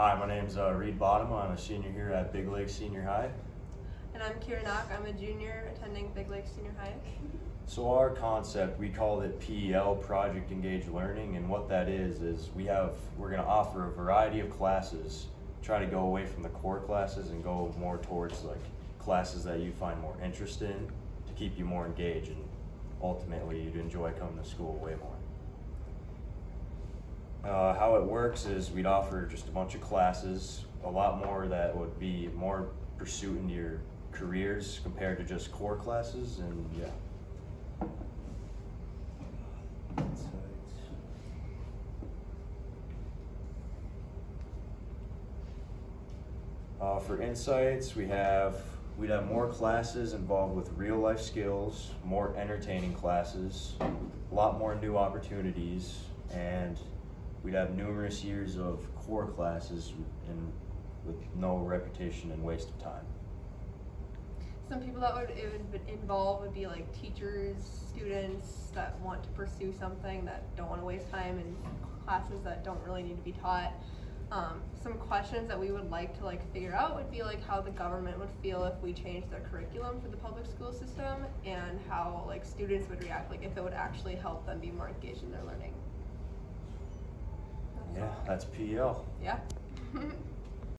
Hi, my name's uh, Reed Bottom. I'm a senior here at Big Lake Senior High. And I'm Kyra Knock. I'm a junior attending Big Lake Senior High. So our concept, we call it PEL, Project Engaged Learning, and what that is is we have we're going to offer a variety of classes, try to go away from the core classes and go more towards like classes that you find more interest in to keep you more engaged and ultimately you'd enjoy coming to school way more. Uh, how it works is we'd offer just a bunch of classes, a lot more that would be more pursuit into your careers compared to just core classes, and yeah. Uh, for insights, we have we'd have more classes involved with real life skills, more entertaining classes, a lot more new opportunities, we'd have numerous years of core classes and with no reputation and waste of time. Some people that would it would involve would be like teachers, students that want to pursue something that don't want to waste time in classes that don't really need to be taught. Um, some questions that we would like to like figure out would be like how the government would feel if we changed their curriculum for the public school system and how like students would react like if it would actually help them be more engaged in their learning. Yeah, that's PEL. Yeah.